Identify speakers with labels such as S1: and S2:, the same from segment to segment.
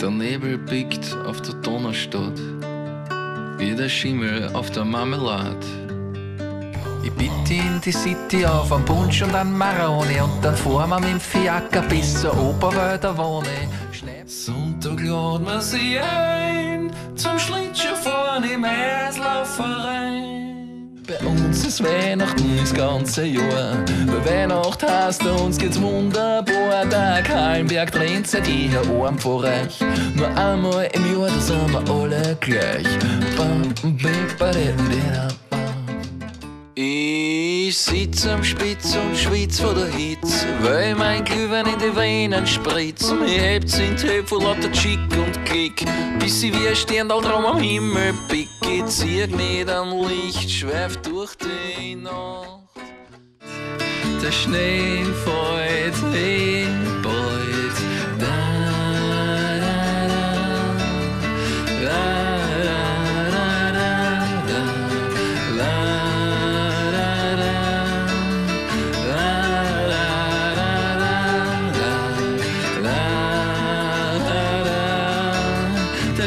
S1: Der Nebel biegt auf der Donaustadt, wie der Schimmel auf der Marmelade.
S2: Ich bitte in die City auf einen Punsch und einen Maroni und dann fahren wir mit dem Fiaker bis zur Oberwälder wohne.
S1: Sonntag laden wir sie ein zum Schlittschuhfahren im Eislaufverein.
S2: Bei uns ist Weihnachten das ganze Jahr. Bei Weihnacht heißt uns geht's wunderbar. Der Kalmberg trennt seit eher arm vor euch. Nur einmal im Jahr, da sind wir alle gleich. Bam, bim, bam.
S1: Ich sitz am Spitz und schwitz vor der Hitze, weil mein Glühwein in die Venen spritzt. Mir hebt's in die Höhe vor lauter Chick und Kick, bis sie wie ein Sternaldrum am Himmel pick skizziert mit am Licht, schweift durch die Nacht. Der Schnee fällt eh bald. Da, da, da, da.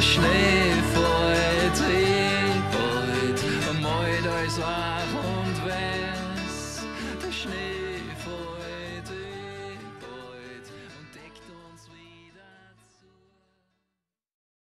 S1: Schnee fällt eh